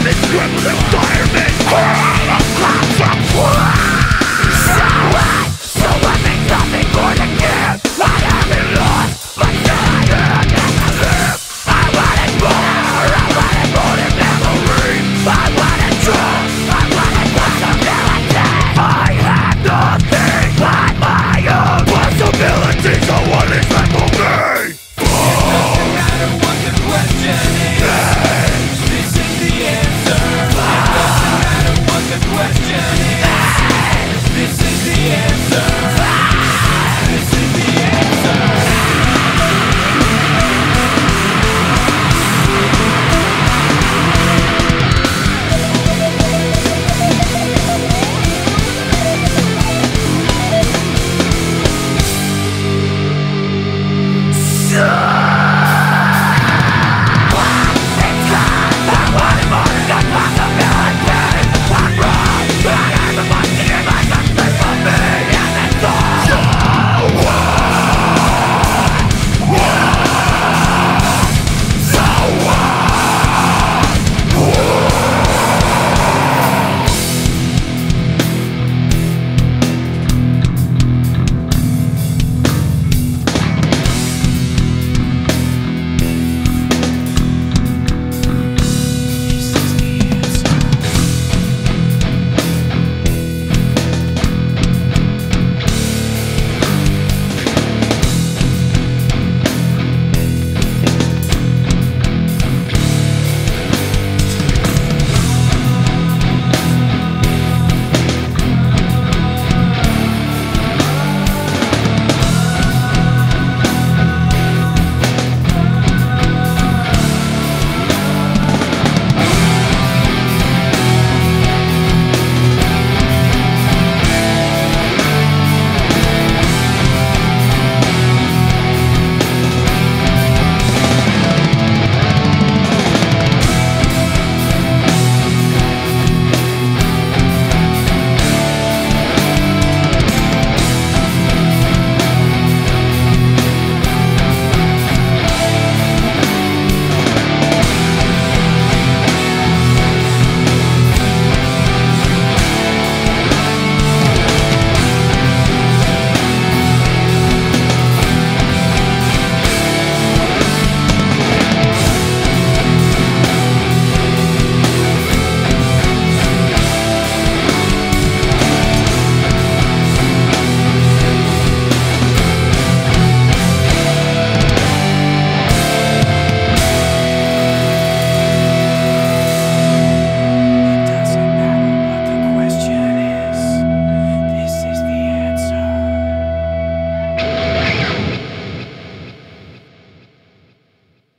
Time is crippled environment